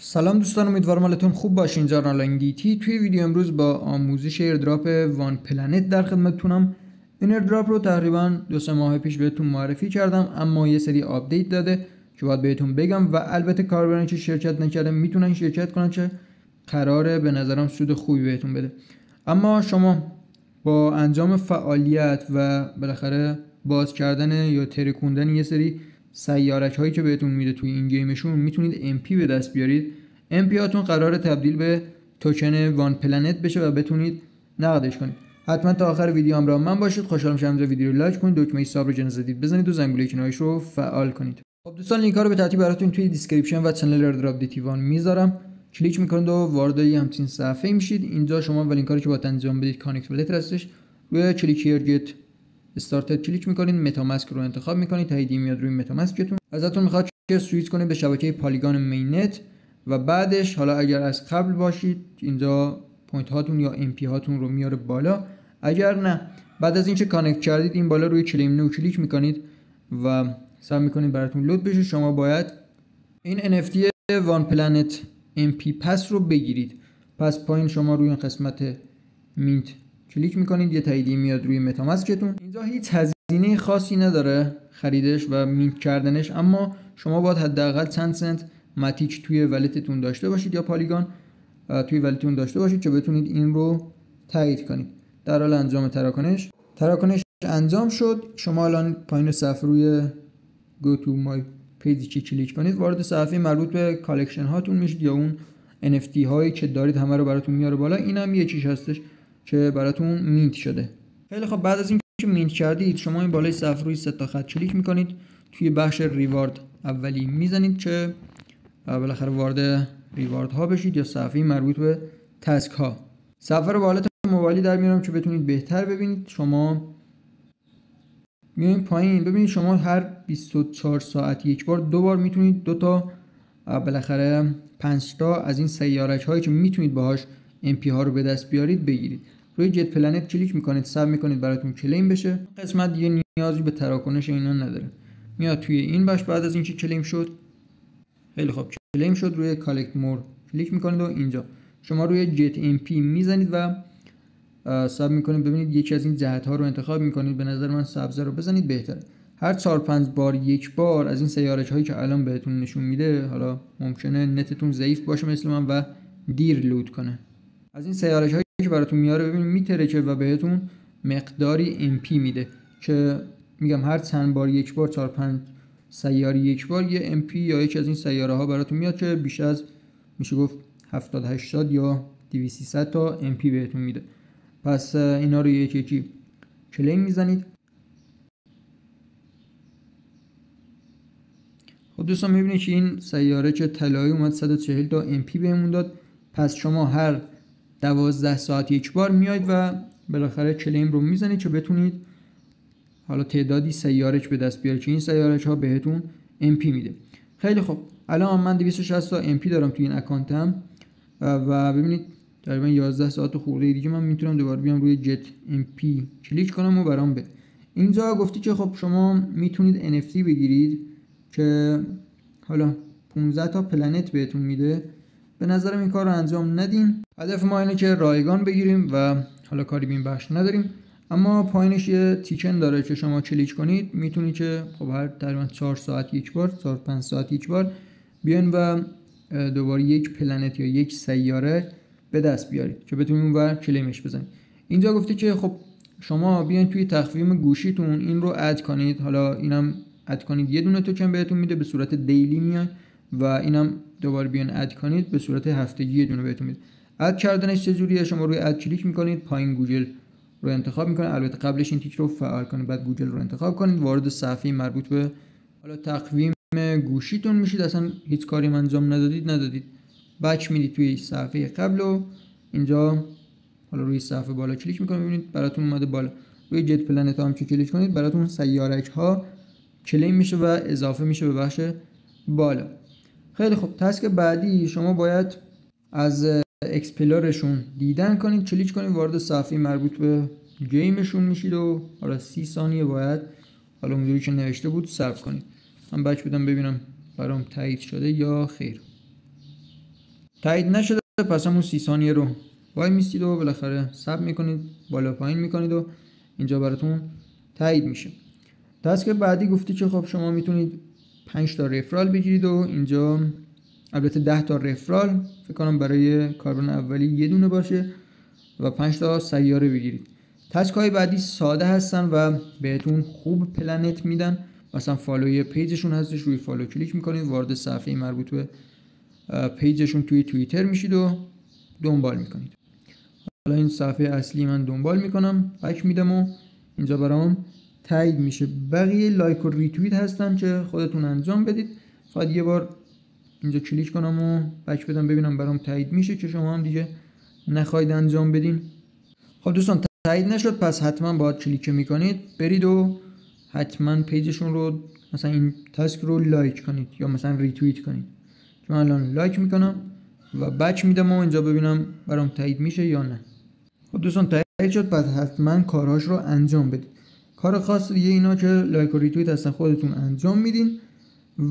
سلام دوستان امیدوارم حالتون خوب باشین. جارنال دیتی توی ویدیو امروز با آموزش airdrop One Planet در خدمتتونم. این airdrop رو تقریبا دو سه ماه پیش بهتون معرفی کردم اما یه سری update داده که باید بهتون بگم و البته کاربرانی که شرکت نکردن می‌تونن شرکت کنن که قراره به نظرم سود خوبی بهتون بده. اما شما با انجام فعالیت و بالاخره باز کردن یا ترکوندن یه سری سیارک هایی که بهتون میده توی این game شون می‌تونید MP به دست بیارید. MP هاتون قرار تبدیل به token One Planet بشه و بتونید نقدش کنید. حتما تا آخر ویدیو همراه من باشید. خوشحال میشم ویدیو رو like کنید. دکمه sub رو اگه نزدید بزنید و زنگوله کنارش رو فعال کنید. خب دوستان لینک ها رو به ترتیب براتون توی description و channel airdrop دیتی وان می‌ذارم. کلیک می‌کنید و وارد همچین صفحه میشید. اینجا شما اولین کاری که باید انجام بدید connect wallet هستش. روی click here get started کلیک می‌کنید MetaMask رو انتخاب می‌کنید تایید میاد روی MetaMask تون ازتون می‌خواد که سویچ کنید به شبکه Polygon Mainnet و بعدش حالا اگر از قبل باشید اینجا point هاتون یا MP هاتون رو میاره بالا. اگر نه بعد از اینکه connect کردید این بالا روی claim now کلیک می‌کنید و سعی می‌کنید براتون load بشه. شما باید این NFT One Planet MP Pass رو بگیرید. پس پایین شما روی این قسمت mint کلیک می‌کنید یه تاییدی میاد روی MetaMask تون اینجا هیچ هزینه خاصی نداره خریدش و mint کردنش اما شما باید حداقل چند سنت MATIC توی wallet تون داشته باشید یا Polygon توی wallet تون داشته باشید که بتونید این رو تایید کنید. در حال انجام تراکنش. تراکنش انجام شد. شما الان پایین صفحه روی go to my page که کلیک کنید وارد صفحه مربوط به collection هاتون میشید یا اون NFT هایی که دارید همه رو براتون میاره بالا. این هم چیز هستش. که براتون mint شده. خیلی خب بعد از اینکه mint کردید شما این بالای صفحه روی سه تا خط کلیک می‌کنید. توی بخش reward اولی می‌زنید که بالاخره وارد reward ها بشید یا صفحه مربوط به task ها صفحه رو به موبایلی در میارم که بتونید بهتر ببینید. شما میایین پایین. ببینید شما هر 24 ساعت یک بار دو بار می‌تونید دو تا بالاخره 5 تا از این سیارک هایی که می‌تونید باهاش MP ها رو به دست بیارید بگیرید. روی get planet کلیک می‌کنید sub می‌کنید براتون claim بشه. قسمت دیگه نیازی به تراکنش اینا نداره. میاد توی این بخش بعد از اینکه claim شد خیلی خوب claim شد روی collect more کلیک می‌کنید و اینجا. شما روی get MP می‌زنید و sub می‌کنید. ببینید یکی از این جهت ها رو انتخاب می‌کنید. به نظر من سبز رو بزنید بهتره. هر 4 5 بار یک بار از این سیارچ هایی که الان بهتون نشون میده حالا ممکنه نتتون ضعیف باشه مثل من و دیر لود کنه. از این سیارچ هایی که براتون میاره ببینید میترکه و بهتون مقداری MP میده که میگم هر چند بار یک بار 4 5 سیاره یک بار یه MP یا یکی از این سیاره ها براتون میاد که بیش از میشه گفت 70 80 یا 200 تا MP بهتون میده. پس اینا رو یکی یکی کلیم می‌زنید. خب دوستان می‌بینید که این سیاره که طلایی اومد 140 تا MP بهمون داد. پس شما هر دوازده ساعت یک بار میاید و بالاخره کلیم رو می‌زنید که بتونید حالا تعدادی سیارچ به دست بیارید که این سیارچ ها بهتون MP میده. خیلی خوب. الان من 260 تا MP دارم توی این اکانتم و ببینید تقریبا 11 ساعت خورده دیگه من می‌تونم دوباره بیام روی get MP کلیک کنم و برام بده. اینجا گفتی که خب شما می‌تونید NFT بگیرید که حالا 15 تا planet بهتون میده. به نظرم این کار رو انجام ندین. هدف ما اینه که رایگان بگیریم و حالا کاری به این نداریم. اما پایینش یه تیکن داره که شما کلیک کنید. می‌تونید که خب هر تقریبا 4 ساعت یک بار 4 5 ساعت یک بار بیاین و دوباره یک planet یا یک سیاره به دست بیارید که بتونید اونور claim ش بزنید. اینجا گفته که خب شما بیاین توی تقویم گوشیتون این رو add کنید. حالا اینم add کنید. یه دونه توکن بهتون میده به صورت daily میاد و اینم دوباره بیان add کنید به صورت هفتگی یه دونه بهتون میده. add کردنش چجوریه شما روی add کلیک می‌کنید پایین گوگل رو انتخاب می‌کنید. البته قبلش این تیک رو فعال کنید بعد گوگل رو انتخاب کنید. وارد صفحه مربوط به حالا تقویم گوشیتون میشید. اصلا هیچ کاری انجام ندادید ندادید. back می‌دید توی صفحه قبل و اینجا حالا روی صفحه بالا کلیک می‌کنید. ببینید براتون اومده بالا. روی get planet هم کلیک کنید براتون سیارک ها claim میشه و اضافه میشه به بخش بالا. خیلی خوب. task بعدی شما باید از explore شون دیدن کنید کلیک کنید وارد صفحه مربوط به گیمشون میشید و حالا سی ثانیه باید حالا اونجوری که نوشته بود صرف کنید. من بک بدم ببینم برام تایید شده یا خیر. تایید نشده پس همون سی ثانیه رو وای میستید و بالاخره سب می‌کنید بالا پایین می‌کنید و اینجا براتون تایید میشه. که بعدی گفتی که خب شما می‌تونید 5 تا رفرال بگیرید و اینجا البته 10 تا رفرال فکر کنم برای کاربن اولی یه دونه باشه و 5 تا سیاره بگیرید. task های بعدی ساده هستن و بهتون خوب planet میدن. مثلا follow ی page شون هستش روی follow کلیک می‌کنید وارد صفحه مربوط به page شون توی توییتر میشید و دنبال می‌کنید. حالا این صفحه اصلی من دنبال می‌کنم. back میدم و اینجا برام تایید میشه. بقیه like و ریتویت هستن که خودتون انجام بدید. فقط یه بار اینجا کلیک کنم و back بدم ببینم برام تایید میشه که شما هم دیگه نخواهید انجام بدین. خب دوستان تایید نشد. پس حتما باید کلیک می‌کنید. برید و حتما page شون رو مثلا این task رو like کنید یا مثلا ریتویت کنید. که من الان like می‌کنم و back میدم و اینجا ببینم برام تایید میشه یا نه. خب دوستان تایید شد. پس حتما کارهاش رو انجام بدید. کار خاص دیگه اینا که like و ریتویت هستن خودتون انجام میدین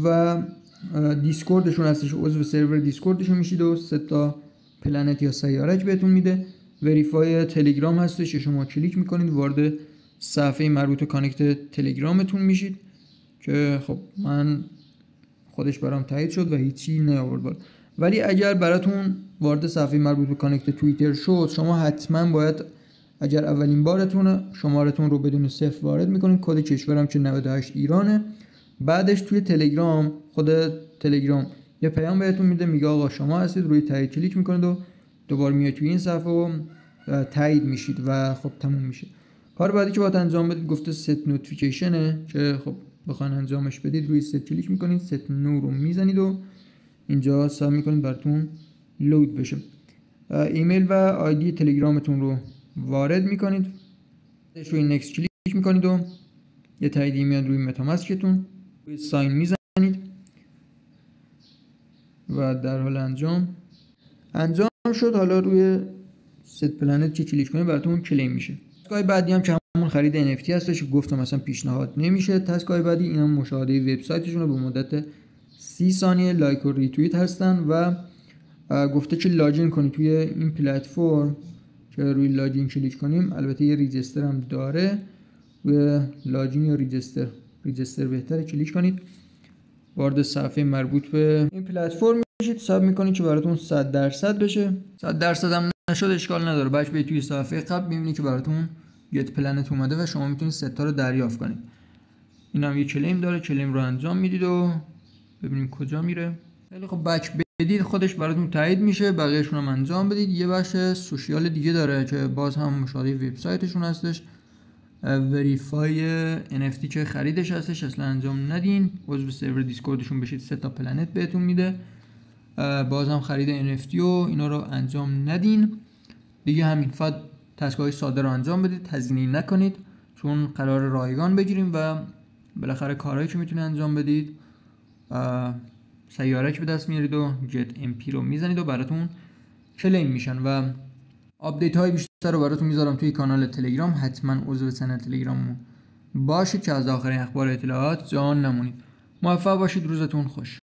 و دیسکوردشون هستش عضو سرور دیسکوردشون میشید و سه تا planet یا سیارک بهتون میده. verify تلگرام هستش که شما کلیک می‌کنید وارد صفحه مربوط connect تلگرامتون میشید که خب من خودش برام تایید شد و هیچی نیاورد بالا. ولی اگر براتون وارد صفحه مربوط به connect توییتر شد شما حتما باید اگر اولین بارتون شمارتون رو بدون صفر وارد می‌کنید کد کشورم که 98 ایرانه. بعدش توی تلگرام خود تلگرام یه پیام بهتون میده میگه آقا شما هستید روی تایید کلیک می‌کنید و دوباره میاد توی این صفحه و تایید میشید و خب تموم میشه. کار بعدی که باید انجام بدید گفته set notification ه که خب بخواین انجامش بدید روی ست کلیک می‌کنید set now رو می‌زنید و اینجا صبر می‌کنید براتون load بشه. ایمیل و ID تلگرامتون رو وارد می‌کنید روی next کلیک می‌کنید و یه تاییدی میاد روی MetaMask تون. روی sign می‌زنید و در حال انجام. انجام شد. حالا روی set planet که کلیک کنید براتون claim میشه. task ای بعدی هم که همون خرید NFT هستش گفتم مثلا پیشنهاد نمیشه. task ای بعدی این هم مشاهده وبسایتشون رو به مدت 30 ثانیه like و ریتویت هستن و گفته که login کنید توی این پلتفرم. که روی login کلیک کنیم البته یه register هم داره. روی login یا register register بهتره کلیک کنید. وارد صفحه مربوط به این پلتفرم میشید. صبر می‌کنید که براتون 100 درصد بشه. 100 درصد هم نشد اشکال نداره. back بدید توی صفحه قبل می‌بینید که براتون get planet اومده و شما می‌تونید سه تا رو دریافت کنید. این هم یه claim داره. claim رو انجام می‌دید و ببینیم کجا میره. خیلی خب back بدید خودش براتون تایید میشه بقیهشون هم انجام بدید. یه بخش social دیگه داره که باز هم مشابه وبسایتشون هستش. verify NFT که خریدش هستش اصلا انجام ندین. عضو سرور دیسکوردشون بشید سه تا planet بهتون میده. باز هم خرید NFT و اینا رو انجام ندین. دیگه همین فقط task ای ساده رو انجام بدید هزینه نکنید. چون قراره رایگان بگیریم و بالاخره کارهایی که می‌تونه انجام بدید. سیاره که به دست میارید و get MP رو می‌زنید و براتون claim میشن و update های بیشتر رو براتون می‌ذارم توی کانال تلگرام. حتما عضو چنل تلگرام باشید که از آخرین اخبار اطلاعات جا نمونید. موفق باشید روزتون خوش.